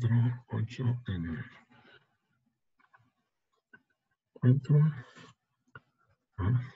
4, 8, N. 4.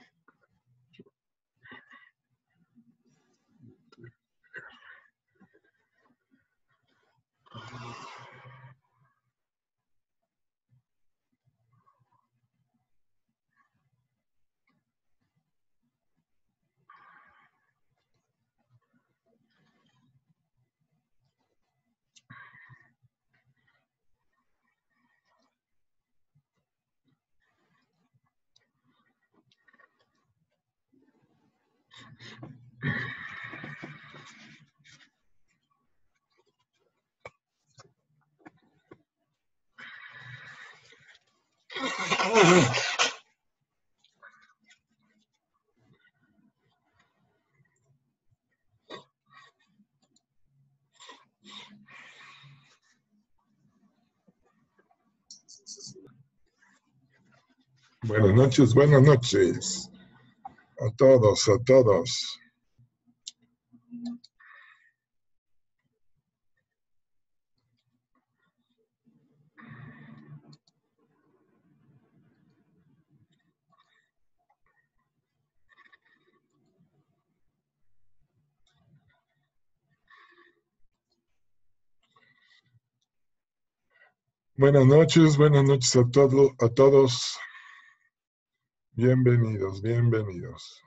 Buenas noches, buenas noches a todos, a todos. Buenas noches, buenas noches a, todo, a todos. Bienvenidos, bienvenidos.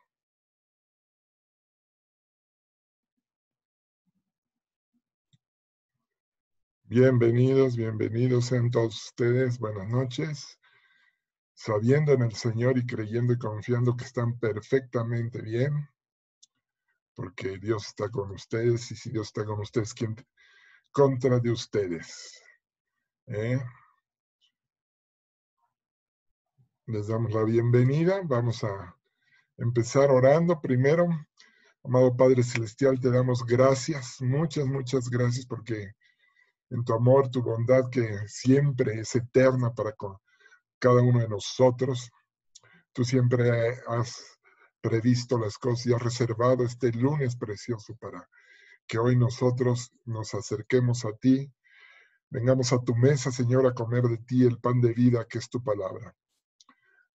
Bienvenidos, bienvenidos sean todos ustedes. Buenas noches. Sabiendo en el Señor y creyendo y confiando que están perfectamente bien, porque Dios está con ustedes y si Dios está con ustedes, ¿quién contra de ustedes? ¿Eh? Les damos la bienvenida. Vamos a empezar orando. Primero, amado Padre Celestial, te damos gracias, muchas, muchas gracias porque en tu amor, tu bondad que siempre es eterna para cada uno de nosotros, tú siempre has previsto las cosas y has reservado este lunes precioso para que hoy nosotros nos acerquemos a ti Vengamos a tu mesa, Señor, a comer de ti el pan de vida que es tu palabra.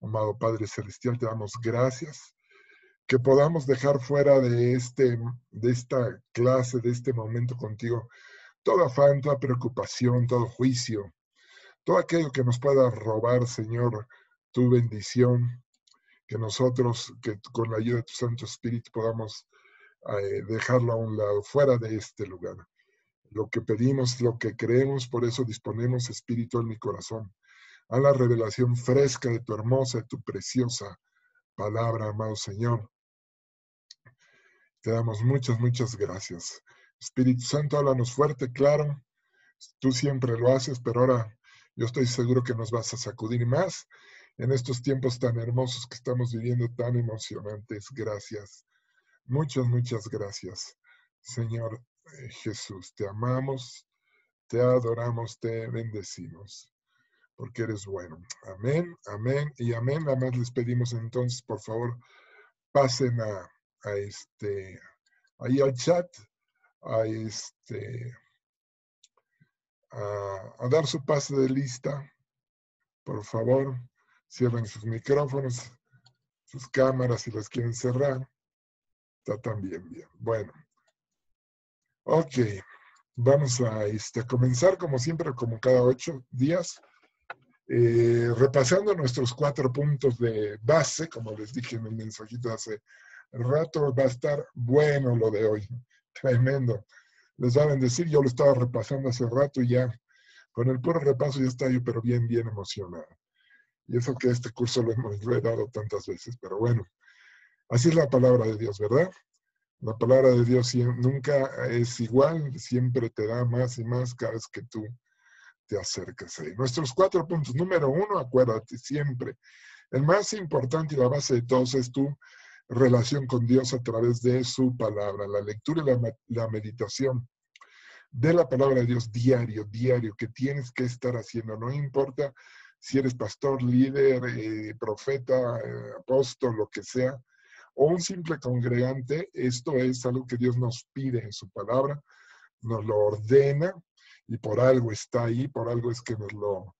Amado Padre Celestial, te damos gracias que podamos dejar fuera de, este, de esta clase, de este momento contigo, toda afán, toda preocupación, todo juicio, todo aquello que nos pueda robar, Señor, tu bendición, que nosotros, que con la ayuda de tu Santo Espíritu podamos eh, dejarlo a un lado, fuera de este lugar. Lo que pedimos, lo que creemos, por eso disponemos, Espíritu, en mi corazón, a la revelación fresca de tu hermosa, de tu preciosa palabra, amado Señor. Te damos muchas, muchas gracias. Espíritu Santo, háblanos fuerte, claro. Tú siempre lo haces, pero ahora yo estoy seguro que nos vas a sacudir más en estos tiempos tan hermosos que estamos viviendo, tan emocionantes. Gracias. Muchas, muchas gracias. Señor, eh, Jesús, te amamos, te adoramos, te bendecimos, porque eres bueno. Amén, amén y amén. Nada más les pedimos entonces, por favor, pasen a, este, ahí al chat, a este, a, a dar su pase de lista. Por favor, cierren sus micrófonos, sus cámaras si las quieren cerrar. Está también bien. Bueno. Ok, vamos a este, comenzar como siempre, como cada ocho días, eh, repasando nuestros cuatro puntos de base, como les dije en el mensajito hace rato, va a estar bueno lo de hoy, tremendo. Les va a bendecir, yo lo estaba repasando hace rato y ya, con el puro repaso ya está yo, pero bien, bien emocionado. Y eso que este curso lo hemos dado tantas veces, pero bueno, así es la palabra de Dios, ¿verdad? La palabra de Dios nunca es igual, siempre te da más y más cada vez que tú te acercas ahí. Nuestros cuatro puntos. Número uno, acuérdate siempre. El más importante y la base de todos es tu relación con Dios a través de su palabra, la lectura y la, meditación de la palabra de Dios diario, diario, que tienes que estar haciendo. No importa si eres pastor, líder, eh, profeta, eh, apóstol, lo que sea o un simple congregante, esto es algo que Dios nos pide en su palabra, nos lo ordena y por algo está ahí, por algo es que nos lo,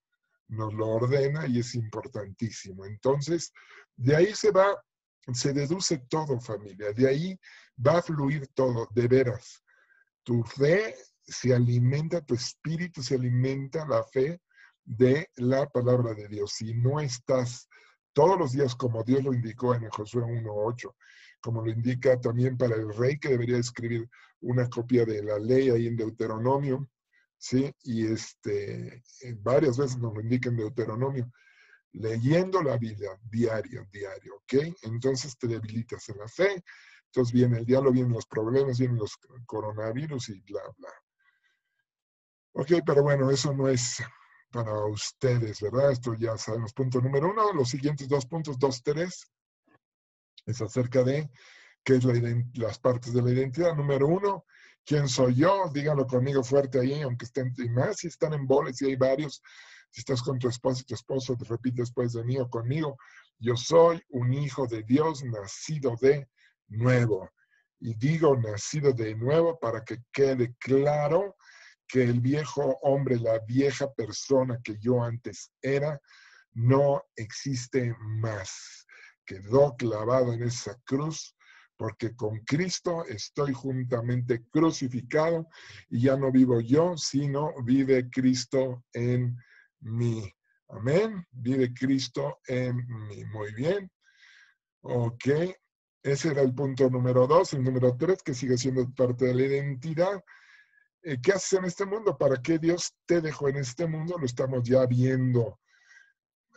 nos lo ordena y es importantísimo. Entonces, de ahí se va, se deduce todo, familia, de ahí va a fluir todo, de veras. Tu fe se alimenta, tu espíritu se alimenta, la fe de la palabra de Dios. Si no estás todos los días como Dios lo indicó en Josué 1.8, como lo indica también para el rey que debería escribir una copia de la ley ahí en Deuteronomio, ¿sí? Y este, varias veces nos lo indica en Deuteronomio, leyendo la Biblia diario, diario, ¿ok? Entonces te debilitas en la fe, entonces viene el diablo, vienen los problemas, vienen los coronavirus y bla, bla. Ok, pero bueno, eso no es para ustedes, ¿verdad? Esto ya sabemos. Punto número uno, los siguientes dos puntos, dos, tres, es acerca de qué es las partes de la identidad. Número uno, ¿quién soy yo? Díganlo conmigo fuerte ahí, aunque estén, y más si están en boles y hay varios, si estás con tu esposo y tu esposo, te repite después de mí o conmigo, yo soy un hijo de Dios nacido de nuevo. Y digo nacido de nuevo para que quede claro que el viejo hombre, la vieja persona que yo antes era, no existe más. Quedó clavado en esa cruz porque con Cristo estoy juntamente crucificado y ya no vivo yo, sino vive Cristo en mí. Amén. Vive Cristo en mí. Muy bien. Ok. Ese era el punto número dos. El número tres, que sigue siendo parte de la identidad, eh, ¿qué haces en este mundo? ¿Para qué Dios te dejó en este mundo? Lo estamos ya viendo.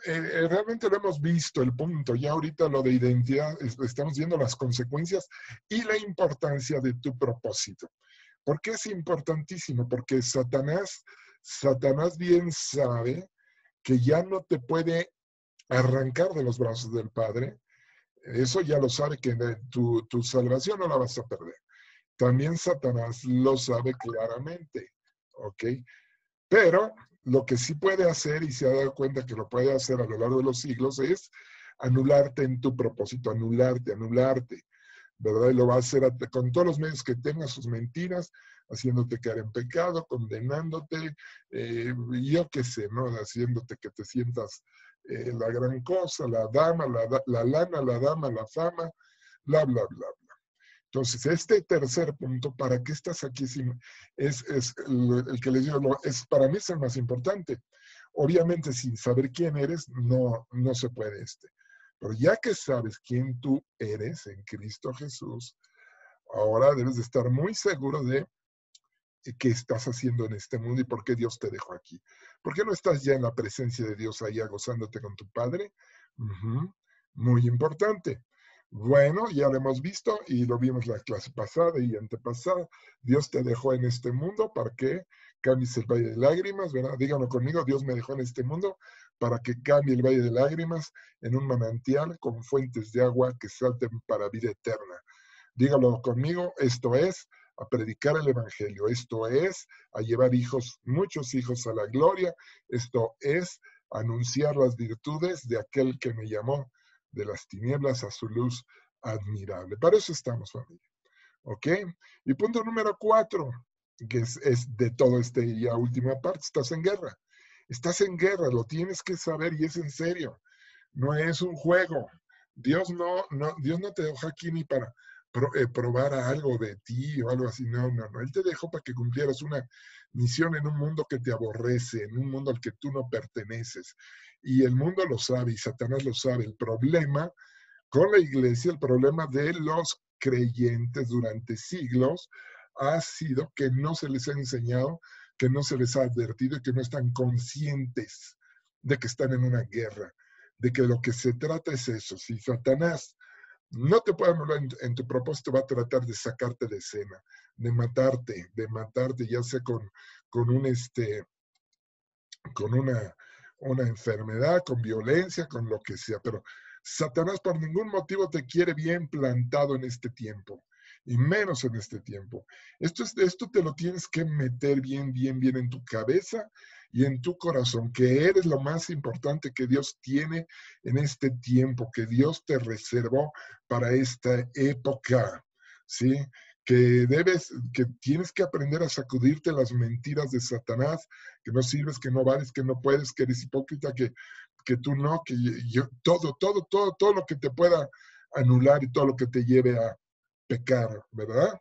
Eh, eh, realmente lo hemos visto el punto. Ya ahorita lo de identidad, estamos viendo las consecuencias y la importancia de tu propósito. ¿Por qué es importantísimo? Porque Satanás, Satanás bien sabe que ya no te puede arrancar de los brazos del Padre. Eso ya lo sabe que tu, tu salvación no la vas a perder. También Satanás lo sabe claramente, ¿ok? Pero lo que sí puede hacer y se ha dado cuenta que lo puede hacer a lo largo de los siglos es anularte en tu propósito, anularte, anularte, ¿verdad? Y lo va a hacer con todos los medios que tenga, sus mentiras, haciéndote caer en pecado, condenándote, eh, yo qué sé, ¿no? Haciéndote que te sientas eh, la gran cosa, la dama, la, la lana, la dama, la fama, bla, bla, bla, entonces, este tercer punto, ¿para qué estás aquí? Es, el, que les digo, es, para mí es el más importante. Obviamente, sin saber quién eres, no, no se puede este. Pero ya que sabes quién tú eres en Cristo Jesús, ahora debes de estar muy seguro de qué estás haciendo en este mundo y por qué Dios te dejó aquí. ¿Por qué no estás ya en la presencia de Dios allá gozándote con tu Padre? Muy importante. Bueno, ya lo hemos visto y lo vimos la clase pasada y antepasada. Dios te dejó en este mundo para que cambies el valle de lágrimas, ¿verdad? Díganlo conmigo, Dios me dejó en este mundo para que cambie el valle de lágrimas en un manantial con fuentes de agua que salten para vida eterna. Díganlo conmigo, esto es a predicar el Evangelio, esto es a llevar hijos, muchos hijos a la gloria, esto es anunciar las virtudes de aquel que me llamó de las tinieblas a su luz admirable. Para eso estamos, familia. ¿Ok? Y punto número cuatro, que es, de todo este ya última parte, estás en guerra. Estás en guerra, lo tienes que saber y es en serio. No es un juego. Dios no, no, Dios no te deja aquí ni para eh, probar algo de ti o algo así. No, no, no. Él te dejó para que cumplieras una misión en un mundo que te aborrece, en un mundo al que tú no perteneces. Y el mundo lo sabe y Satanás lo sabe. El problema con la iglesia, el problema de los creyentes durante siglos ha sido que no se les ha enseñado, que no se les ha advertido y que no están conscientes de que están en una guerra, de que lo que se trata es eso. Si Satanás no te puede hablar en, tu propósito, va a tratar de sacarte de escena, de matarte, de matarte, ya sea con, con un este, con una una enfermedad, con violencia, con lo que sea, pero Satanás por ningún motivo te quiere bien plantado en este tiempo, y menos en este tiempo. Esto, es, esto te lo tienes que meter bien, bien, bien en tu cabeza y en tu corazón, que eres lo más importante que Dios tiene en este tiempo, que Dios te reservó para esta época, ¿sí? Que debes, que tienes que aprender a sacudirte las mentiras de Satanás, que no sirves, que no vales, que no puedes, que eres hipócrita, que, que tú no, que yo, todo, todo, todo, todo lo que te pueda anular y todo lo que te lleve a pecar, ¿verdad?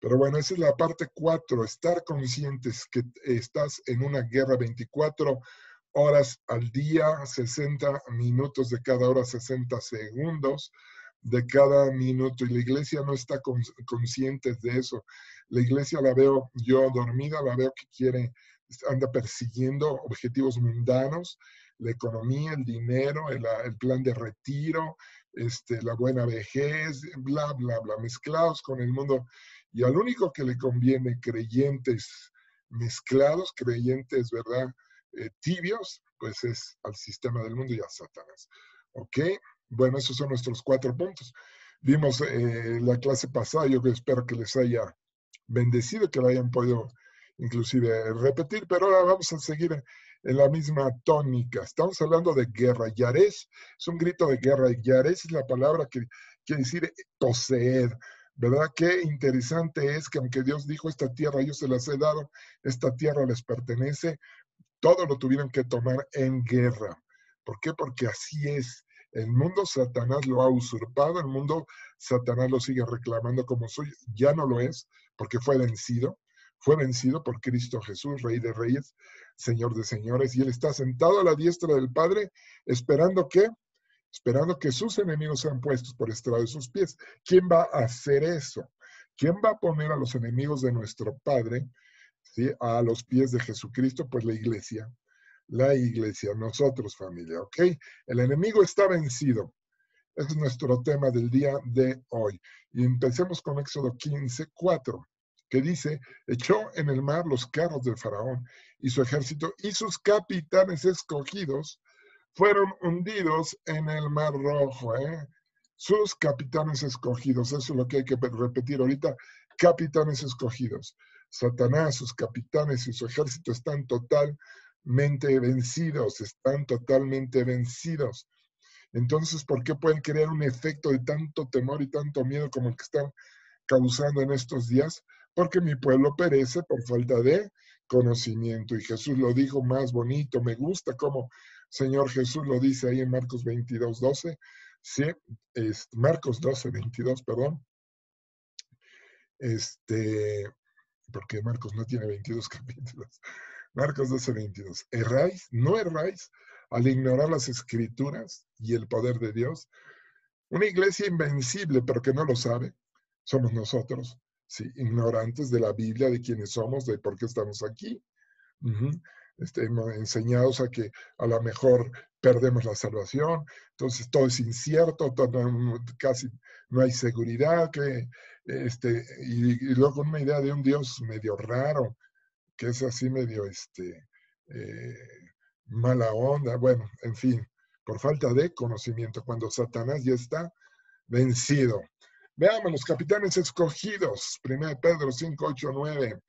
Pero bueno, esa es la parte cuatro, estar conscientes que estás en una guerra 24 horas al día, 60 minutos de cada hora, 60 segundos de cada minuto. Y la iglesia no está consciente de eso. La iglesia la veo yo dormida, la veo que quiere, anda persiguiendo objetivos mundanos, la economía, el dinero, el, plan de retiro, este, la buena vejez, bla, bla, bla, mezclados con el mundo. Y al único que le conviene creyentes mezclados, creyentes, ¿verdad? Eh, tibios, pues es al sistema del mundo y a Satanás. ¿Ok? Bueno, esos son nuestros cuatro puntos. Vimos eh, la clase pasada, yo espero que les haya bendecido, que la hayan podido inclusive repetir, pero ahora vamos a seguir en la misma tónica. Estamos hablando de guerra. Yarés es un grito de guerra. Yarés es la palabra que quiere decir poseer. ¿Verdad? Qué interesante es que aunque Dios dijo, esta tierra yo se las he dado, esta tierra les pertenece, todo lo tuvieron que tomar en guerra. ¿Por qué? Porque así es. El mundo Satanás lo ha usurpado, el mundo Satanás lo sigue reclamando como suyo. Ya no lo es, porque fue vencido. Fue vencido por Cristo Jesús, Rey de Reyes, Señor de Señores, y Él está sentado a la diestra del Padre, esperando que, esperando que sus enemigos sean puestos por estrado de sus pies. ¿Quién va a hacer eso? ¿Quién va a poner a los enemigos de nuestro Padre a los pies de Jesucristo, pues la iglesia, la iglesia, nosotros familia, ¿ok? El enemigo está vencido. Es nuestro tema del día de hoy. Y empecemos con Éxodo 15, 4, que dice, echó en el mar los carros del faraón y su ejército y sus capitanes escogidos fueron hundidos en el mar rojo. ¿eh? Sus capitanes escogidos, eso es lo que hay que repetir ahorita, capitanes escogidos. Satanás, sus capitanes y su ejército están vencidos, están totalmente vencidos. Entonces, ¿por qué pueden crear un efecto de tanto temor y tanto miedo como el que están causando en estos días? Porque mi pueblo perece por falta de conocimiento. Y Jesús lo dijo más bonito, me gusta como Señor Jesús lo dice ahí en Marcos 22, 12. Sí, es Marcos 12, 22, perdón. Este, porque Marcos no tiene 22 capítulos. Marcos 12, 22. ¿Erráis? ¿No erráis al ignorar las escrituras y el poder de Dios? Una iglesia invencible, pero que no lo sabe, somos nosotros, sí, ignorantes de la Biblia, de quiénes somos, de por qué estamos aquí. Estamos enseñados a que a lo mejor perdemos la salvación, entonces todo es incierto, casi no hay seguridad, que este, y, luego con una idea de un Dios medio raro, que es así medio este, eh, mala onda, bueno, en fin, por falta de conocimiento, cuando Satanás ya está vencido. Veamos los capitanes escogidos, 1 Pedro 5, 8, 9.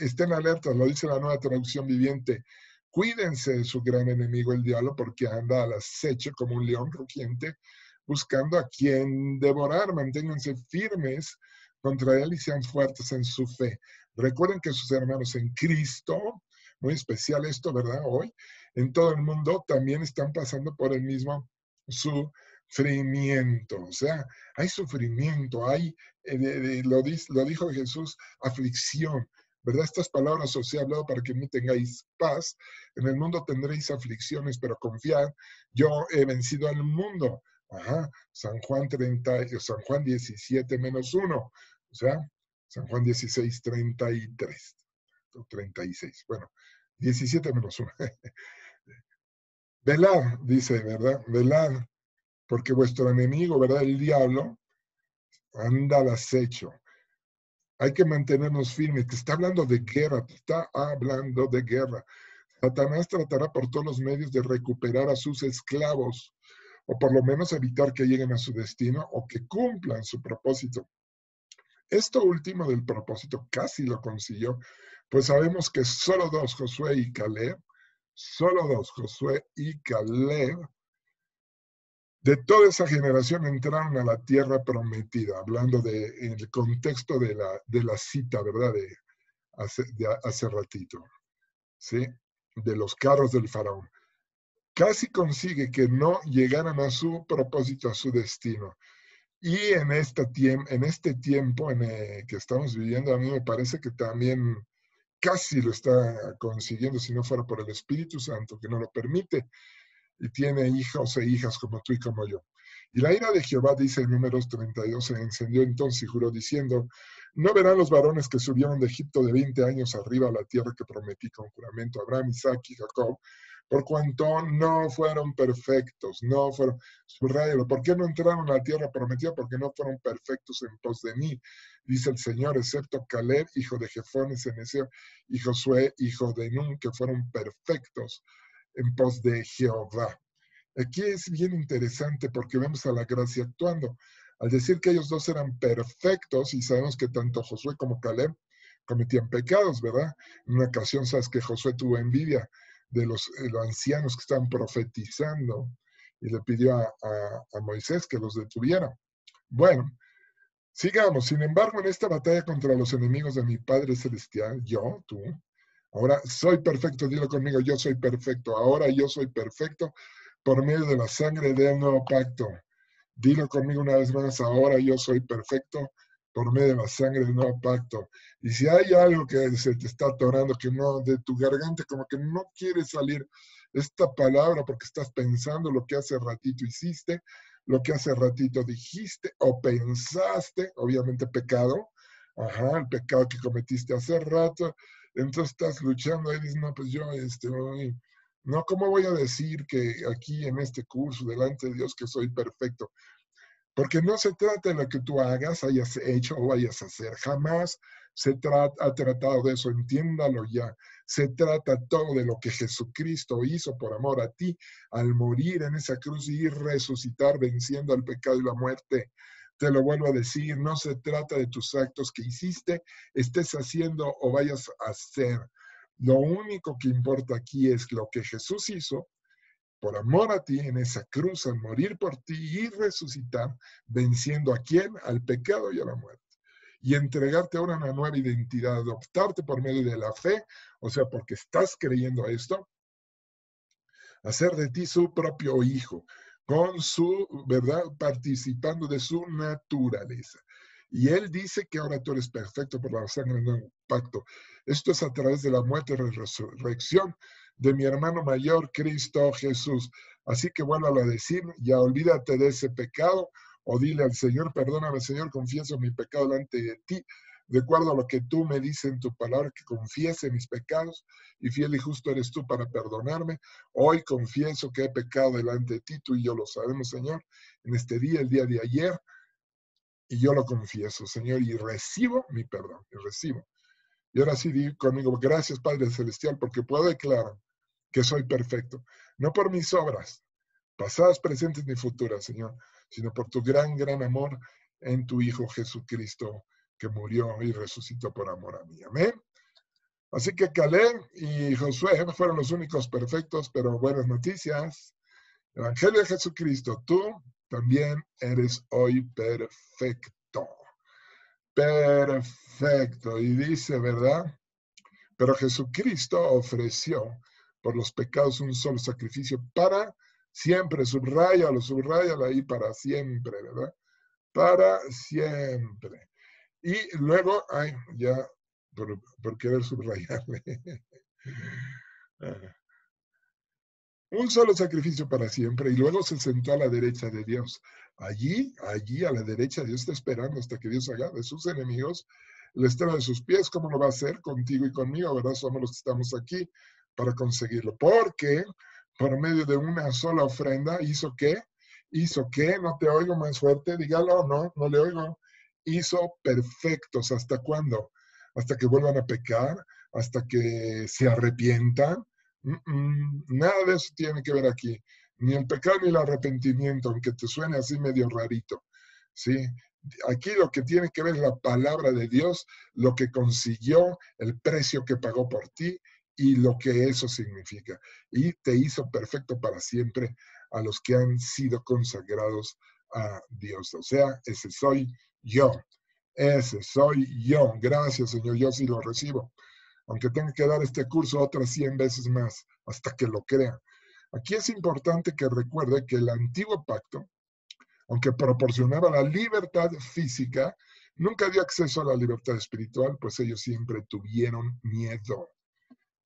estén alertas, lo dice la nueva traducción viviente. Cuídense de su gran enemigo, el diablo, porque anda al acecho como un león rugiente buscando a quien devorar. Manténganse firmes contra él y sean fuertes en su fe. Recuerden que sus hermanos en Cristo, muy especial esto, ¿verdad? Hoy, en todo el mundo también están pasando por el mismo sufrimiento. O sea, hay sufrimiento, hay, eh, lo, dijo Jesús, aflicción. ¿verdad? Estas palabras os he hablado para que me tengáis paz. En el mundo tendréis aflicciones, pero confiad, yo he vencido al mundo. Ajá, San Juan 30, San Juan 17 menos 1, o sea, San Juan 16, 33, 36, bueno, 17 menos 1. Velad, dice, ¿verdad? Velad, porque vuestro enemigo, ¿verdad? El diablo anda al acecho. Hay que mantenernos firmes. Te está hablando de guerra, te está hablando de guerra. Satanás tratará por todos los medios de recuperar a sus esclavos o por lo menos evitar que lleguen a su destino o que cumplan su propósito. Esto último del propósito casi lo consiguió, pues sabemos que solo dos, Josué y Caleb, solo dos, Josué y Caleb, de toda esa generación entraron a la tierra prometida, hablando de, en el contexto de la, de la cita, ¿verdad? De hace, de hace ratito, ¿sí? De los carros del faraón. Casi consigue que no llegaran a su propósito, a su destino. Y en este, en este tiempo en el que estamos viviendo, a mí me parece que también casi lo está consiguiendo si no fuera por el Espíritu Santo, que no lo permite y tiene hijos e hijas como tú y como yo. Y la ira de Jehová, dice en números 32, se encendió entonces y juró diciendo, no verán los varones que subieron de Egipto de 20 años arriba a la tierra que prometí con juramento a Abraham, Isaac y Jacob, por cuanto no fueron perfectos, no fueron, subrayalo, ¿por qué no entraron a la tierra prometida? Porque no fueron perfectos en pos de mí, dice el Señor, excepto Caleb, hijo de Jefones, Eneseo, y Josué, hijo de Nun, que fueron perfectos en pos de Jehová. Aquí es bien interesante porque vemos a la gracia actuando. Al decir que ellos dos eran perfectos, y sabemos que tanto Josué como Caleb cometían pecados, ¿verdad? En una ocasión sabes que Josué tuvo envidia de los, eh, ancianos que estaban profetizando y le pidió a Moisés que los detuviera. Bueno, sigamos. Sin embargo, en esta batalla contra los enemigos de mi Padre Celestial, yo, tú, Ahora soy perfecto, dilo conmigo, yo soy perfecto. Ahora yo soy perfecto por medio de la sangre del nuevo pacto. Dilo conmigo una vez más, ahora yo soy perfecto por medio de la sangre del nuevo pacto. Y si hay algo que se te está atorando, que no, de tu garganta, como que no quiere salir esta palabra porque estás pensando lo que hace ratito hiciste, lo que hace ratito dijiste o pensaste, obviamente pecado, ajá, el pecado que cometiste hace rato, entonces estás luchando y dices, no, pues yo, este, no, ¿cómo voy a decir que aquí en este curso, delante de Dios, que soy perfecto? Porque no se trata de lo que tú hagas, hayas hecho o vayas a hacer. Jamás se ha tratado de eso, entiéndalo ya. Se trata todo de lo que Jesucristo hizo por amor a ti al morir en esa cruz y resucitar venciendo al pecado y la muerte. Te lo vuelvo a decir, no se trata de tus actos que hiciste, estés haciendo o vayas a hacer. Lo único que importa aquí es lo que Jesús hizo por amor a ti en esa cruz al morir por ti y resucitar, venciendo a quién? Al pecado y a la muerte. Y entregarte ahora una nueva identidad, adoptarte por medio de la fe, o sea, porque estás creyendo esto, hacer de ti su propio hijo con su, ¿verdad? Participando de su naturaleza. Y él dice que ahora tú eres perfecto por la sangre del nuevo pacto. Esto es a través de la muerte y resurrección de mi hermano mayor, Cristo Jesús. Así que vuelvo a decir, ya olvídate de ese pecado o dile al Señor, perdóname Señor, confieso mi pecado delante de ti de acuerdo a lo que tú me dices en tu palabra, que confiese mis pecados, y fiel y justo eres tú para perdonarme. Hoy confieso que he pecado delante de ti, tú y yo lo sabemos, Señor, en este día, el día de ayer, y yo lo confieso, Señor, y recibo mi perdón, y recibo. Y ahora sí, di conmigo, gracias Padre Celestial, porque puedo declarar que soy perfecto, no por mis obras, pasadas, presentes ni futuras, Señor, sino por tu gran, gran amor en tu Hijo Jesucristo que murió y resucitó por amor a mí. Amén. Así que Caleb y Josué fueron los únicos perfectos, pero buenas noticias. Evangelio de Jesucristo, tú también eres hoy perfecto. Perfecto. Y dice, ¿verdad? Pero Jesucristo ofreció por los pecados un solo sacrificio para siempre. Subrayalo, subrayalo ahí para siempre, ¿verdad? Para siempre. Y luego, ay, ya, por, querer subrayarle. Un solo sacrificio para siempre y luego se sentó a la derecha de Dios. Allí, allí a la derecha, Dios está esperando hasta que Dios haga de sus enemigos le estrella de sus pies. ¿Cómo lo va a hacer contigo y conmigo? ¿Verdad? Somos los que estamos aquí para conseguirlo. Porque por medio de una sola ofrenda hizo que, hizo que, no te oigo más fuerte, dígalo, no, no le oigo hizo perfectos. ¿Hasta cuándo? Hasta que vuelvan a pecar, hasta que se arrepientan. Nada de eso tiene que ver aquí. Ni el pecado ni el arrepentimiento, aunque te suene así medio rarito. ¿sí? Aquí lo que tiene que ver es la palabra de Dios, lo que consiguió, el precio que pagó por ti y lo que eso significa. Y te hizo perfecto para siempre a los que han sido consagrados a Dios. O sea, ese soy yo. Ese soy yo. Gracias, Señor. Yo sí lo recibo. Aunque tenga que dar este curso otras 100 veces más hasta que lo crea. Aquí es importante que recuerde que el antiguo pacto, aunque proporcionaba la libertad física, nunca dio acceso a la libertad espiritual, pues ellos siempre tuvieron miedo.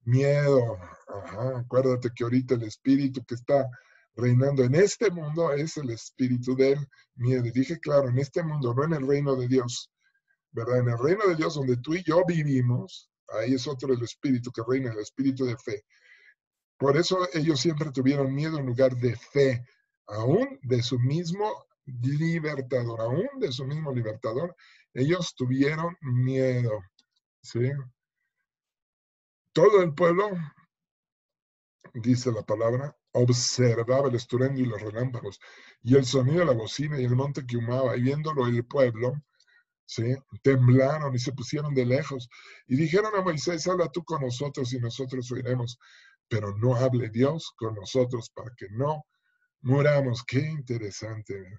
Miedo. Ajá. Acuérdate que ahorita el espíritu que está reinando en este mundo es el espíritu del miedo. Y dije, claro, en este mundo, no en el reino de Dios, ¿verdad? En el reino de Dios donde tú y yo vivimos, ahí es otro el espíritu que reina, el espíritu de fe. Por eso ellos siempre tuvieron miedo en lugar de fe, aún de su mismo libertador, aún de su mismo libertador, ellos tuvieron miedo. ¿sí? Todo el pueblo, dice la palabra, observaba el estruendo y los relámpagos, y el sonido de la bocina y el monte que humaba, y viéndolo el pueblo, temblaron y se pusieron de lejos, y dijeron a Moisés, habla tú con nosotros y nosotros oiremos, pero no hable Dios con nosotros para que no muramos. Qué interesante.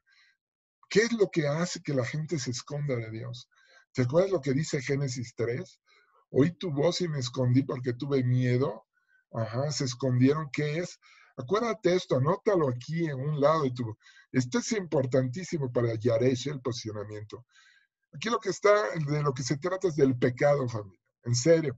¿Qué es lo que hace que la gente se esconda de Dios? ¿Te acuerdas lo que dice Génesis 3? Oí tu voz y me escondí porque tuve miedo. Ajá, se escondieron. ¿Qué es? Acuérdate esto, anótalo aquí en un lado de tu. Esto es importantísimo para Yaresh, el posicionamiento. Aquí lo que está, de lo que se trata es del pecado, familia. En serio.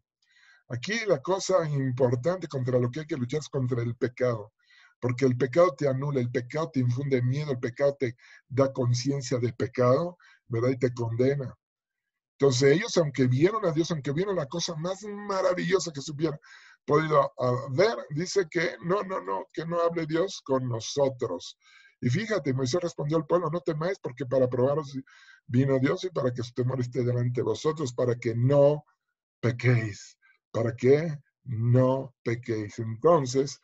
Aquí la cosa importante contra lo que hay que luchar es contra el pecado. Porque el pecado te anula, el pecado te infunde miedo, el pecado te da conciencia de pecado, ¿verdad? Y te condena. Entonces ellos, aunque vieron a Dios, aunque vieron la cosa más maravillosa que se hubiera podido ver, dice que no, no, no, que no hable Dios con nosotros. Y fíjate, Moisés respondió al pueblo, no temáis porque para probaros vino Dios y para que su temor esté delante de vosotros, para que no pequéis, para que no pequéis. Entonces,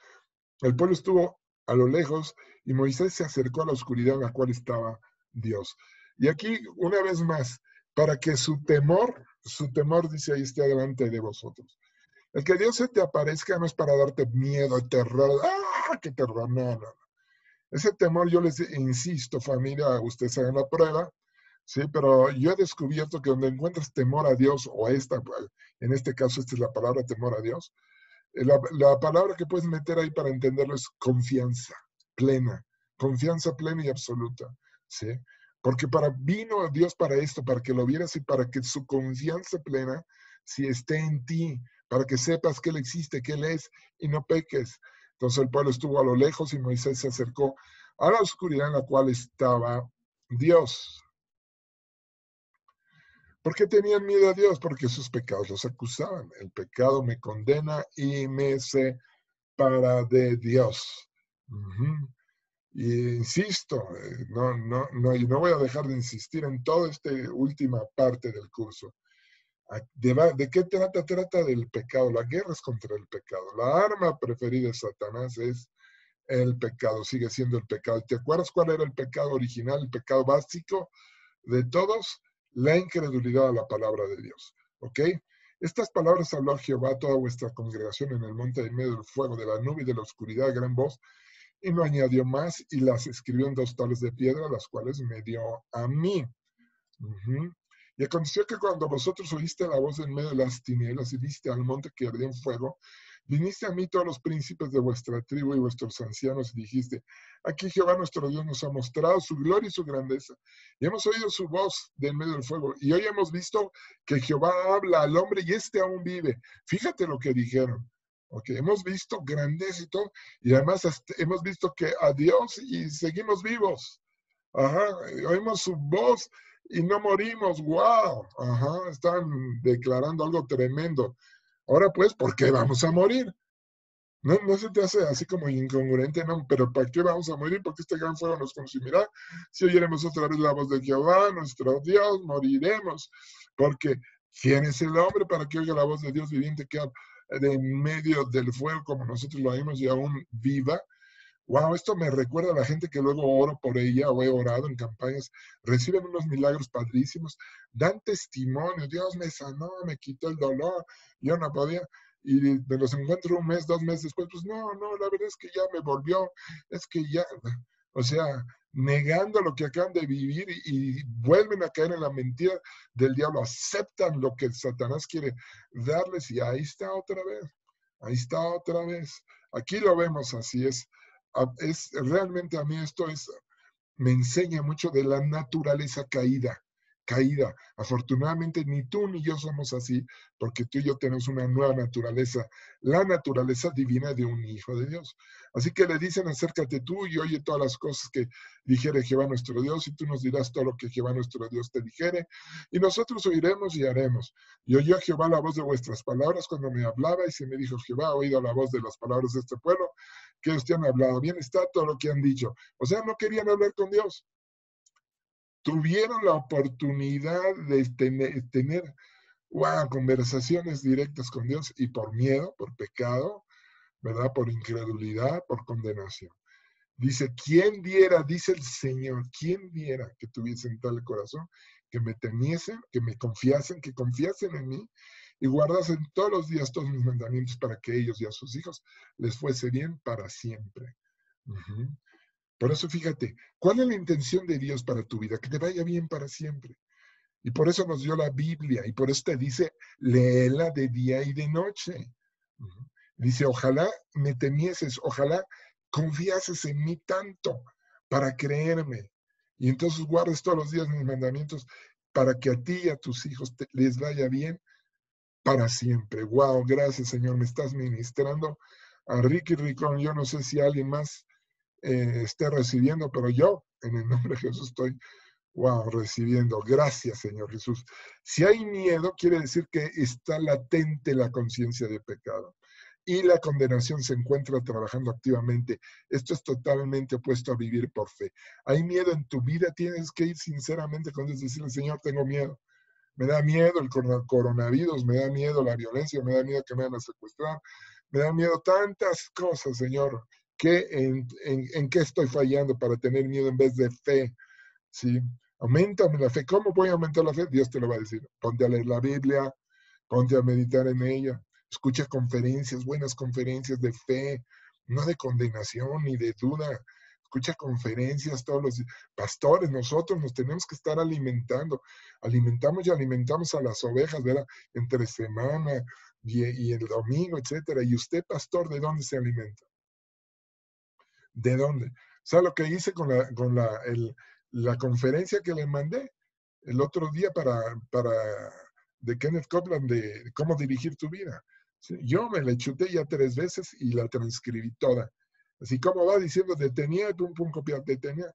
el pueblo estuvo a lo lejos y Moisés se acercó a la oscuridad en la cual estaba Dios. Y aquí, una vez más, para que su temor, su temor, dice ahí, esté delante de vosotros. El que Dios se te aparezca no es para darte miedo, terror, ¡ah, qué terror! No, no, no. Ese temor, yo les insisto, familia, ustedes hagan la prueba, ¿sí? Pero yo he descubierto que donde encuentras temor a Dios, o esta, en este caso, esta es la palabra temor a Dios, eh, la, la palabra que puedes meter ahí para entenderlo es confianza plena, confianza plena y absoluta, ¿sí? Porque para, vino Dios para esto, para que lo vieras y para que su confianza plena si esté en ti, para que sepas que Él existe, que Él es y no peques. Entonces el pueblo estuvo a lo lejos y Moisés se acercó a la oscuridad en la cual estaba Dios. ¿Por qué tenían miedo a Dios? Porque sus pecados los acusaban. El pecado me condena y me separa de Dios. Y insisto, eh, no, no, no, y no voy a dejar de insistir en toda esta última parte del curso. ¿De, qué trata? Trata del pecado. La guerra es contra el pecado. La arma preferida de Satanás es el pecado, sigue siendo el pecado. ¿Te acuerdas cuál era el pecado original, el pecado básico de todos? La incredulidad a la palabra de Dios. ¿Ok? Estas palabras habló Jehová a toda vuestra congregación en el monte en medio del fuego, de la nube y de la oscuridad, gran voz, y no añadió más y las escribió en dos tablas de piedra, las cuales me dio a mí. Y aconteció que cuando vosotros oíste la voz en medio de las tinieblas y viste al monte que ardía en fuego, viniste a mí todos los príncipes de vuestra tribu y vuestros ancianos y dijiste, aquí Jehová nuestro Dios nos ha mostrado su gloria y su grandeza. Y hemos oído su voz de en medio del fuego. Y hoy hemos visto que Jehová habla al hombre y éste aún vive. Fíjate lo que dijeron. Ok, hemos visto grandeza y todo, y además hemos visto que a Dios y seguimos vivos. Ajá, oímos su voz y no morimos. ¡Wow! Ajá, están declarando algo tremendo. Ahora pues, ¿por qué vamos a morir? No, no se te hace así como incongruente, no, pero ¿para qué vamos a morir? Porque este gran fuego nos consumirá. Si oyéramos otra vez la voz de Jehová, nuestro Dios, moriremos. Porque ¿quién es el hombre para que oiga la voz de Dios viviente que de en medio del fuego como nosotros lo vimos y aún viva. Wow, esto me recuerda a la gente que luego oro por ella o he orado en campañas, reciben unos milagros padrísimos, dan testimonio, Dios me sanó, me quitó el dolor, yo no podía. y me los encuentro un mes, dos meses después, pues no, no, la verdad es que ya me volvió, es que ya, o sea, negando lo que acaban de vivir y, vuelven a caer en la mentira del diablo, aceptan lo que Satanás quiere darles y ahí está otra vez, ahí está otra vez. Aquí lo vemos así, es, es realmente a mí esto es, me enseña mucho de la naturaleza caída caída. Afortunadamente ni tú ni yo somos así, porque tú y yo tenemos una nueva naturaleza, la naturaleza divina de un hijo de Dios. Así que le dicen, acércate tú y oye todas las cosas que dijere Jehová nuestro Dios, y tú nos dirás todo lo que Jehová nuestro Dios te dijere, y nosotros oiremos y haremos. Y oyó Jehová la voz de vuestras palabras cuando me hablaba, y se me dijo, Jehová ha oído la voz de las palabras de este pueblo, que usted han hablado. Bien está todo lo que han dicho. O sea, no querían hablar con Dios tuvieron la oportunidad de tener, conversaciones directas con Dios y por miedo, por pecado, ¿verdad? Por incredulidad, por condenación. Dice, ¿quién diera, dice el Señor, quién diera que tuviesen tal corazón, que me temiesen, que me confiasen, que confiasen en mí y guardasen todos los días todos mis mandamientos para que ellos y a sus hijos les fuese bien para siempre. Por eso fíjate, ¿cuál es la intención de Dios para tu vida? Que te vaya bien para siempre. Y por eso nos dio la Biblia y por eso te dice, léela de día y de noche. Dice, ojalá me temieses, ojalá confiases en mí tanto para creerme. Y entonces guardes todos los días mis mandamientos para que a ti y a tus hijos les vaya bien para siempre. Wow, gracias Señor, me estás ministrando a Ricky Ricón. Yo no sé si alguien más eh, esté recibiendo, pero yo en el nombre de Jesús estoy, wow, recibiendo. Gracias, Señor Jesús. Si hay miedo, quiere decir que está latente la conciencia de pecado y la condenación se encuentra trabajando activamente. Esto es totalmente opuesto a vivir por fe. Hay miedo en tu vida, tienes que ir sinceramente con Dios y decirle, Señor, tengo miedo. Me da miedo el coronavirus, me da miedo la violencia, me da miedo que me van a secuestrar, me da miedo tantas cosas, Señor en, qué estoy fallando para tener miedo en vez de fe? ¿Sí? Aumentame la fe. ¿Cómo voy a aumentar la fe? Dios te lo va a decir. Ponte a leer la Biblia, ponte a meditar en ella, escucha conferencias, buenas conferencias de fe, no de condenación ni de duda. Escucha conferencias todos los pastores, nosotros nos tenemos que estar alimentando. Alimentamos y alimentamos a las ovejas, ¿verdad? Entre semana y, el domingo, etcétera. Y usted, pastor, ¿de dónde se alimenta? ¿De dónde? ¿Sabe lo que hice con la, con la, la conferencia que le mandé el otro día para, para de Kenneth Copeland de cómo dirigir tu vida? Yo me la chuté ya tres veces y la transcribí toda. Así como va diciendo, detenía, pum, pum, detenía.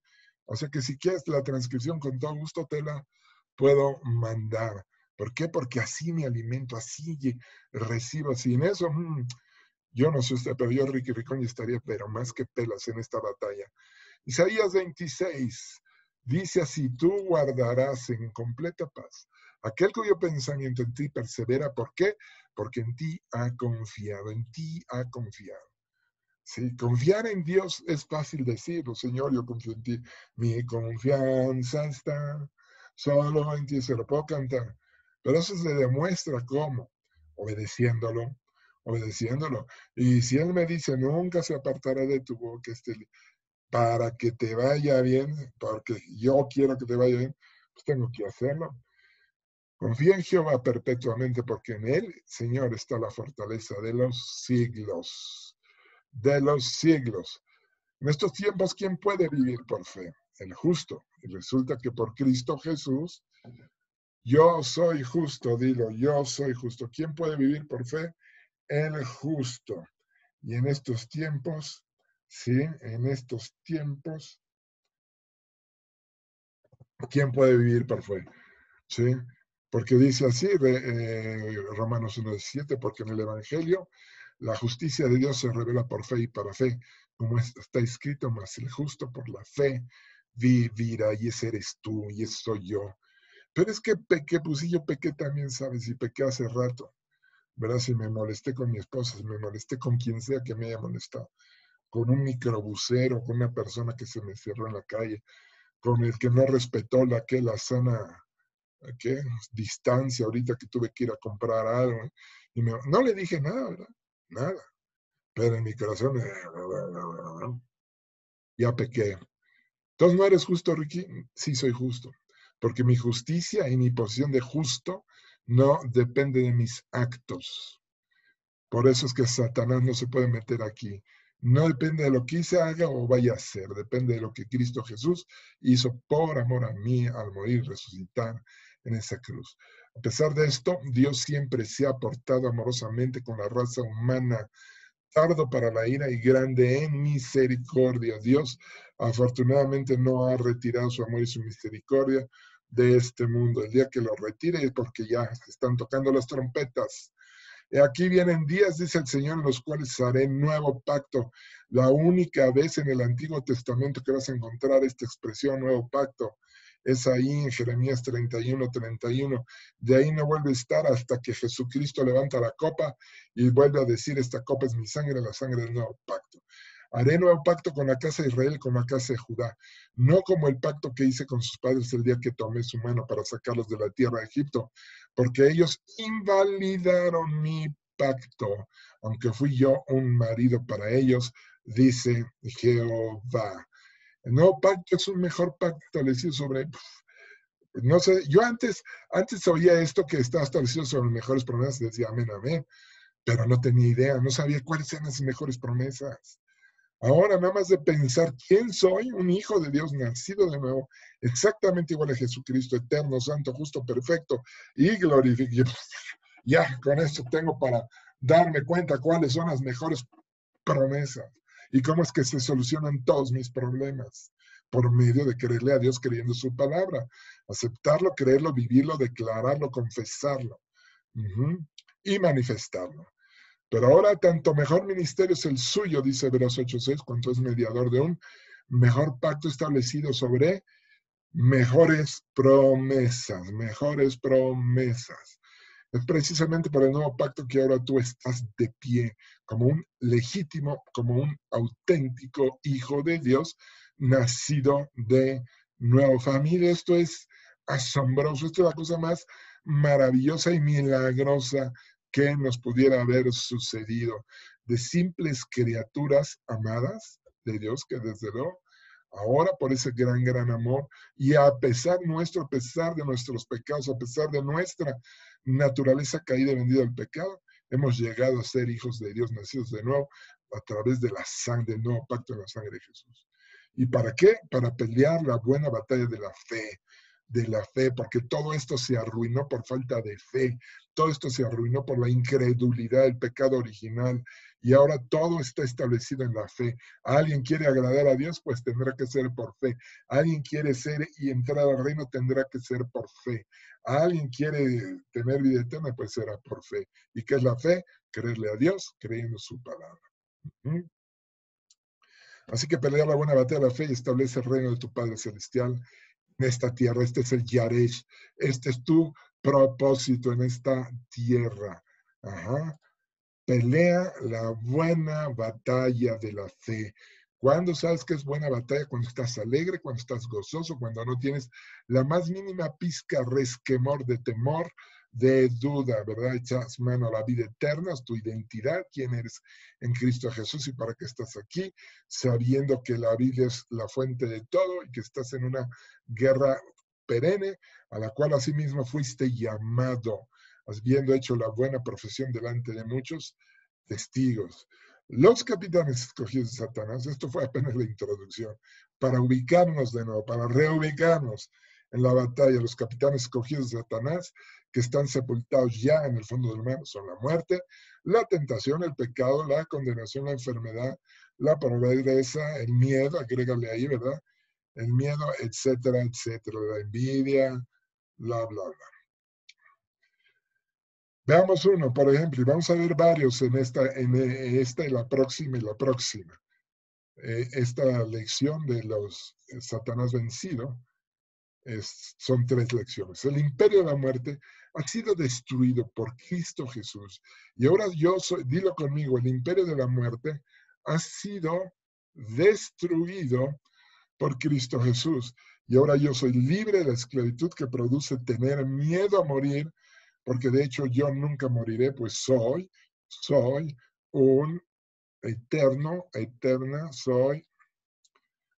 O sea que si quieres la transcripción, con todo gusto te la puedo mandar. ¿Por qué? Porque así me alimento, así recibo. Sin eso, mm, yo no sé usted, pero yo, Ricky Ricón, estaría, pero más que pelas en esta batalla. Isaías 26 dice así, tú guardarás en completa paz aquel cuyo pensamiento en ti persevera. ¿Por qué? Porque en ti ha confiado, en ti ha confiado. Sí, confiar en Dios es fácil decirlo, Señor, yo confío en ti. Mi confianza está solo en ti, se lo puedo cantar. Pero eso se demuestra cómo, obedeciéndolo, obedeciéndolo. Y si Él me dice, nunca se apartará de tu boca este para que te vaya bien, porque yo quiero que te vaya bien, pues tengo que hacerlo. Confía en Jehová perpetuamente, porque en Él, Señor, está la fortaleza de los siglos, de los siglos. En estos tiempos, ¿quién puede vivir por fe? El justo. Y resulta que por Cristo Jesús, yo soy justo, digo, yo soy justo. ¿Quién puede vivir por fe? el justo. Y en estos tiempos, sí, en estos tiempos, ¿quién puede vivir por fe? Sí, porque dice así, eh, Romanos 1.17, porque en el Evangelio la justicia de Dios se revela por fe y para fe, como está escrito, más el justo por la fe vivirá, y ese eres tú, y ese soy yo. Pero es que pequé, pues sí, yo pequé también, ¿sabes? Y pequé hace rato. ¿verdad? Si me molesté con mi esposa, si me molesté con quien sea que me haya molestado, con un microbusero, con una persona que se me cerró en la calle, con el que no respetó la que la sana ¿qué? distancia ahorita que tuve que ir a comprar algo. Y no le dije nada, ¿verdad? Nada. Pero en mi corazón, ya pequé. Entonces, ¿no eres justo, Ricky? Sí, soy justo. Porque mi justicia y mi posición de justo no depende de mis actos. Por eso es que Satanás no se puede meter aquí. No depende de lo que hice, haga o vaya a hacer. Depende de lo que Cristo Jesús hizo por amor a mí al morir, resucitar en esa cruz. A pesar de esto, Dios siempre se ha portado amorosamente con la raza humana tardo para la ira y grande en misericordia. Dios afortunadamente no ha retirado su amor y su misericordia de este mundo. El día que lo retire es porque ya están tocando las trompetas. Aquí vienen días, dice el Señor, en los cuales haré nuevo pacto. La única vez en el Antiguo Testamento que vas a encontrar esta expresión, nuevo pacto, es ahí en Jeremías 31, 31. De ahí no vuelve a estar hasta que Jesucristo levanta la copa y vuelve a decir, esta copa es mi sangre, la sangre del nuevo pacto. Haré nuevo pacto con la casa de Israel con la casa de Judá, no como el pacto que hice con sus padres el día que tomé su mano para sacarlos de la tierra de Egipto, porque ellos invalidaron mi pacto, aunque fui yo un marido para ellos, dice Jehová. El nuevo pacto es un mejor pacto establecido sobre, no sé, yo antes, antes oía esto que estaba establecido sobre mejores promesas, decía amén, amén, pero no tenía idea, no sabía cuáles eran las mejores promesas. Ahora, nada más de pensar quién soy, un hijo de Dios nacido de nuevo, exactamente igual a Jesucristo, eterno, santo, justo, perfecto y glorificado. Ya, con esto tengo para darme cuenta cuáles son las mejores promesas y cómo es que se solucionan todos mis problemas por medio de creerle a Dios creyendo su palabra, aceptarlo, creerlo, vivirlo, declararlo, confesarlo y manifestarlo. Pero ahora tanto mejor ministerio es el suyo, dice Hebreos 8.6, cuanto es mediador de un mejor pacto establecido sobre mejores promesas, mejores promesas. Es precisamente por el nuevo pacto que ahora tú estás de pie como un legítimo, como un auténtico hijo de Dios, nacido de nueva familia. Esto es asombroso, esto es la cosa más maravillosa y milagrosa que nos pudiera haber sucedido. De simples criaturas amadas de Dios, que desde luego ahora por ese gran, gran amor y a pesar nuestro, a pesar de nuestros pecados, a pesar de nuestra naturaleza caída y vendida al pecado, hemos llegado a ser hijos de Dios, nacidos de nuevo a través de la sangre, del nuevo pacto de la sangre de Jesús. ¿Y para qué? Para pelear la buena batalla de la fe, de la fe, porque todo esto se arruinó por falta de fe, todo esto se arruinó por la incredulidad, el pecado original, y ahora todo está establecido en la fe. ¿Alguien quiere agradar a Dios? Pues tendrá que ser por fe. ¿Alguien quiere ser y entrar al reino? Tendrá que ser por fe. ¿Alguien quiere tener vida eterna? Pues será por fe. ¿Y qué es la fe? Creerle a Dios, creyendo su palabra. Así que pelea la buena batalla de la fe y establece el reino de tu Padre Celestial en esta tierra. Este es el Yaresh. Este es tu propósito en esta tierra. Ajá. Pelea la buena batalla de la fe. ¿Cuándo sabes que es buena batalla? Cuando estás alegre, cuando estás gozoso, cuando no tienes la más mínima pizca, resquemor de temor, de duda, ¿verdad? Echas mano a la vida eterna, tu identidad, quién eres en Cristo Jesús y para qué estás aquí, sabiendo que la Biblia es la fuente de todo y que estás en una guerra perenne a la cual asimismo fuiste llamado, habiendo hecho la buena profesión delante de muchos testigos. Los capitanes escogidos de Satanás, esto fue apenas la introducción, para ubicarnos de nuevo, para reubicarnos en la batalla. Los capitanes escogidos de Satanás, que están sepultados ya en el fondo del mar, son la muerte, la tentación, el pecado, la condenación, la enfermedad, la pobreza, el miedo, agrégale ahí, ¿verdad? El miedo, etcétera, etcétera, la envidia, bla, bla, bla. Veamos uno, por ejemplo, y vamos a ver varios en esta, en esta y la próxima y la próxima. Eh, esta lección de los eh, Satanás vencido es, son tres lecciones. El imperio de la muerte ha sido destruido por Cristo Jesús. Y ahora yo soy, dilo conmigo, el imperio de la muerte ha sido destruido por Cristo Jesús. Y ahora yo soy libre de la esclavitud que produce tener miedo a morir porque de hecho yo nunca moriré, pues soy, soy un eterno, eterna, soy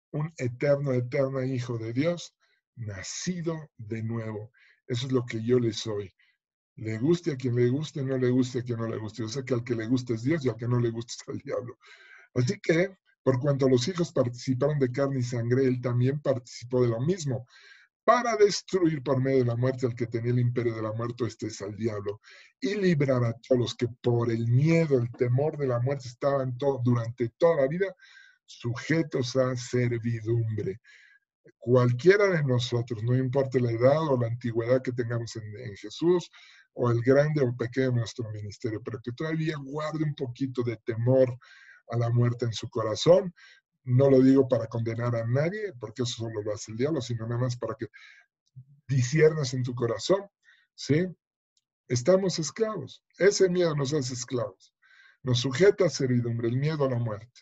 un eterno, eterna hijo de Dios, nacido de nuevo. Eso es lo que yo le soy. Le guste a quien le guste, no le guste a quien no le guste. Yo sé que al que le guste es Dios y al que no le guste es el diablo. Así que, por cuanto los hijos participaron de carne y sangre, él también participó de lo mismo, para destruir por medio de la muerte al que tenía el imperio de la muerte, este es al diablo, y librar a todos los que por el miedo, el temor de la muerte estaban todo, durante toda la vida sujetos a servidumbre. Cualquiera de nosotros, no importa la edad o la antigüedad que tengamos en, Jesús, o el grande o pequeño nuestro ministerio, pero que todavía guarde un poquito de temor a la muerte en su corazón. No lo digo para condenar a nadie, porque eso solo lo hace el diablo, sino nada más para que disiernas en tu corazón, ¿sí? Estamos esclavos. Ese miedo nos hace esclavos. Nos sujeta a servidumbre, el miedo a la muerte.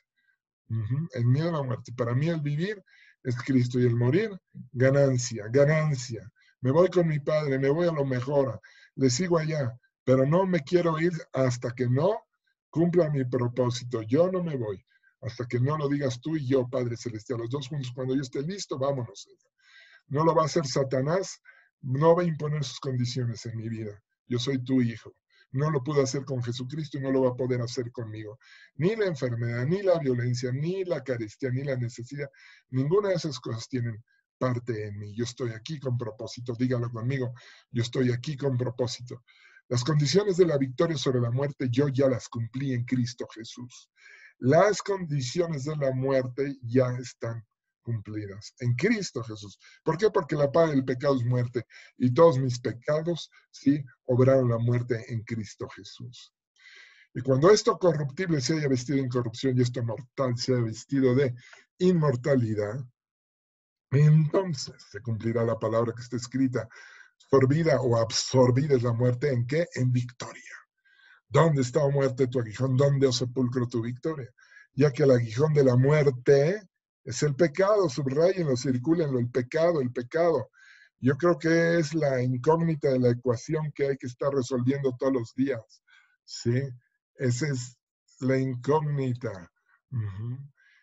El miedo a la muerte. Para mí el vivir es Cristo y el morir, ganancia, ganancia. Me voy con mi Padre, me voy a lo mejor, le sigo allá, pero no me quiero ir hasta que no cumpla mi propósito. Yo no me voy hasta que no lo digas tú y yo, Padre Celestial, los dos juntos. Cuando yo esté listo, vámonos. No lo va a hacer Satanás, no va a imponer sus condiciones en mi vida. Yo soy tu hijo. No lo pudo hacer con Jesucristo y no lo va a poder hacer conmigo. Ni la enfermedad, ni la violencia, ni la carestía, ni la necesidad. Ninguna de esas cosas tienen parte en mí. Yo estoy aquí con propósito. Dígalo conmigo. Yo estoy aquí con propósito. Las condiciones de la victoria sobre la muerte yo ya las cumplí en Cristo Jesús. Las condiciones de la muerte ya están cumplidas en Cristo Jesús. ¿Por qué? Porque la paga del pecado es muerte y todos mis pecados, sí, obraron la muerte en Cristo Jesús. Y cuando esto corruptible se haya vestido en corrupción y esto mortal se haya vestido de inmortalidad, entonces se cumplirá la palabra que está escrita, absorbida o absorbida es la muerte, ¿en qué? En victoria. ¿Dónde está, muerte, tu aguijón? ¿Dónde, o sepulcro, tu victoria? Ya que el aguijón de la muerte es el pecado, subrayenlo, circulenlo, el pecado, el pecado. Yo creo que es la incógnita de la ecuación que hay que estar resolviendo todos los días. ¿Sí? Esa es la incógnita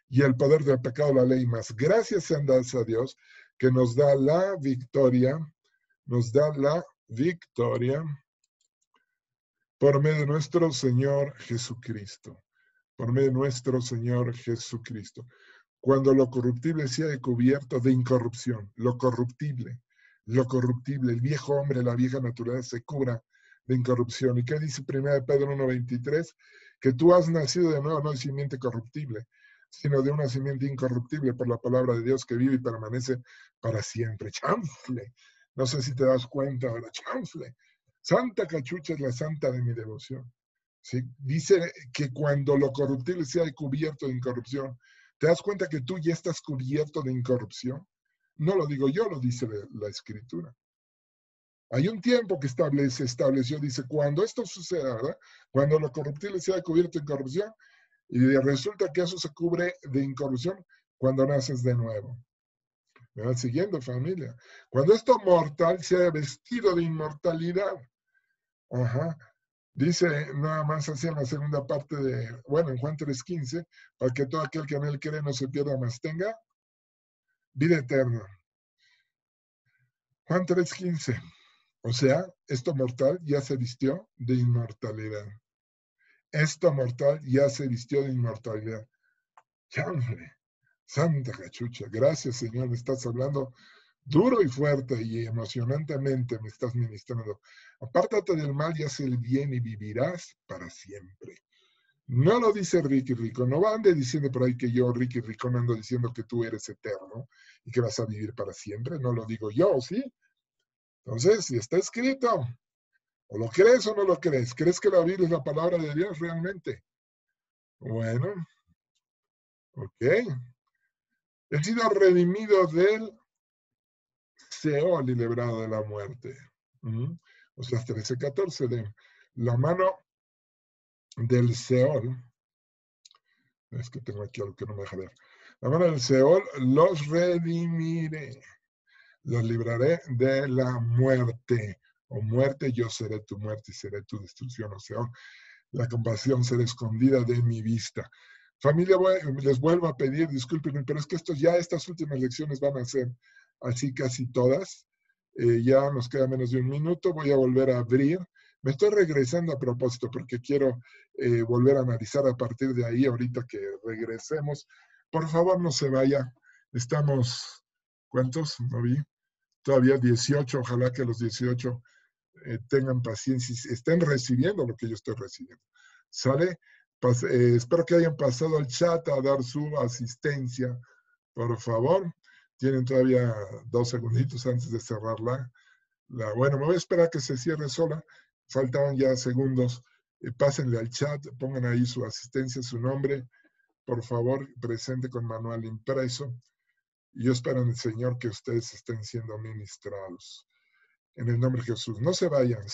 y el poder del pecado, la ley más. Gracias sean dadas a Dios que nos da la victoria, nos da la victoria por medio de nuestro Señor Jesucristo, por medio de nuestro Señor Jesucristo. Cuando lo corruptible sea cubierto de incorrupción, lo corruptible, lo corruptible, el viejo hombre, la vieja naturaleza se cubra de incorrupción. ¿Y qué dice 1 Pedro 1.23? Que tú has nacido de nuevo, no de simiente corruptible, sino de una simiente incorruptible por la palabra de Dios que vive y permanece para siempre. Chanfle. No sé si te das cuenta ahora, chanfle. Santa Cachucha es la santa de mi devoción. ¿Sí? Dice que cuando lo corruptible sea cubierto de incorrupción, ¿te das cuenta que tú ya estás cubierto de incorrupción? No lo digo yo, lo dice la, escritura. Hay un tiempo que establece, estableció, dice, cuando esto suceda, ¿verdad? Cuando lo corruptible sea cubierto de incorrupción, y resulta que eso se cubre de incorrupción cuando naces de nuevo. Me van siguiendo, familia. Cuando esto mortal sea vestido de inmortalidad. Ajá. Dice nada más así en la segunda parte de, bueno, en Juan 3.15, para que todo aquel que en él cree no se pierda más tenga vida eterna. Juan 3.15. O sea, esto mortal ya se vistió de inmortalidad esta mortal ya se vistió de inmortalidad. ¡Chambre! Santa cachucha, gracias Señor, me estás hablando duro y fuerte y emocionantemente me estás ministrando. Apártate del mal y haz el bien y vivirás para siempre. No lo dice Ricky Rico, no ande diciendo por ahí que yo, Ricky Rico, no ando diciendo que tú eres eterno y que vas a vivir para siempre, no lo digo yo, ¿sí? Entonces, si está escrito, ¿O lo crees o no lo crees? ¿Crees que la Biblia es la palabra de Dios realmente? Bueno, ok. He sido redimido del Seol y librado de la muerte. O sea, 13, 14 de la mano del Seol. Es que tengo aquí algo que no me deja ver. La mano del Seol los redimiré. Los libraré de la muerte o muerte, yo seré tu muerte y seré tu destrucción. O sea, la compasión será escondida de mi vista. Familia, les vuelvo a pedir, discúlpenme, pero es que estos, ya estas últimas lecciones van a ser así casi todas. Eh, ya nos queda menos de un minuto, voy a volver a abrir. Me estoy regresando a propósito porque quiero eh, volver a analizar a partir de ahí, ahorita que regresemos. Por favor, no se vaya. Estamos, ¿cuántos? No vi. Todavía 18, ojalá que los 18 eh, tengan paciencia y estén recibiendo lo que yo estoy recibiendo. ¿Sale? Espero que hayan pasado al chat a dar su asistencia, por favor. Tienen todavía dos segunditos antes de cerrarla. La, bueno, me voy a esperar que se cierre sola. Faltaban ya segundos. Eh, pásenle al chat, pongan ahí su asistencia, su nombre, por favor, presente con manual impreso. Y yo espero en el Señor que ustedes estén siendo ministrados. En el nombre de Jesús. No se vayan.